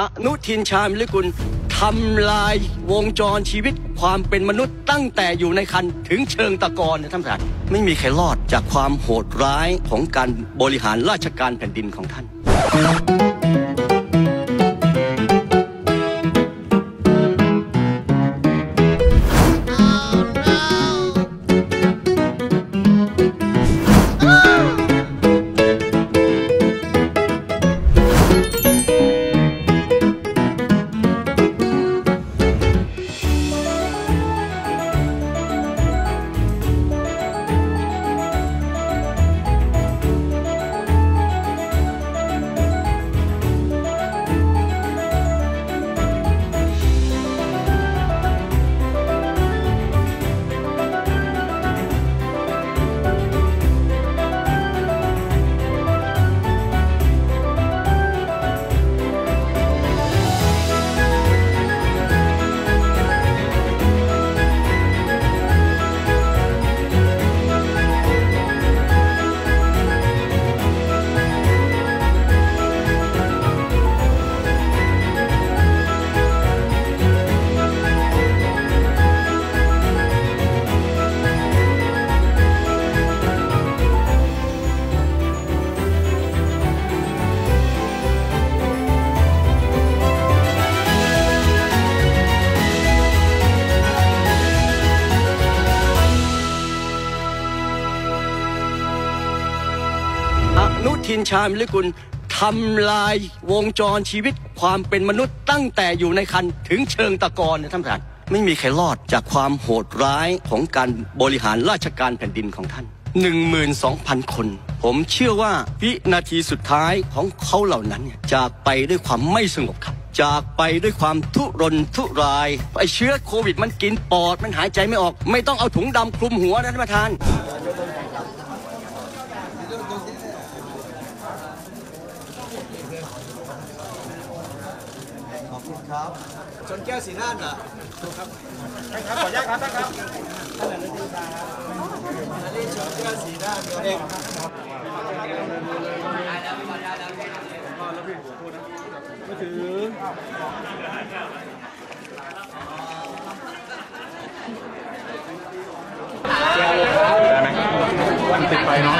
อนุทินชาญวิรกุลทำลายวงจรชีวิตความเป็นมนุษย์ตั้งแต่อยู่ในคันถึงเชิงตะกอนนะท่านประธานไม่มีใครรอดจากความโหดร้ายของการบริหารราชการแผ่นดินของท่าน นุทินชาญวิรกุลทำลายวงจรชีวิตความเป็นมนุษย์ตั้งแต่อยู่ในคันถึงเชิงตะกอนนะท่านประธานไม่มีใครรอดจากความโหดร้ายของการบริหารราชการแผ่นดินของท่าน 12,000 คน ผมเชื่อว่าวินาทีสุดท้ายของเขาเหล่านั้นเนี่ยจากไปด้วยความไม่สงบครับ จากไปด้วยความทุรนทุรายไอเชื้อโควิดมันกินปอดมันหายใจไม่ออก ไม่ต้องเอาถุงดำคลุมหัวนะท่านประธาน อบคุณครับ ชนแก้วสีน่านเหรอถูกครับครับขออนุญาตครับท่านครับอันนี้ชนแก้วสีน่านเองได้ไหมวันติดไปเนาะ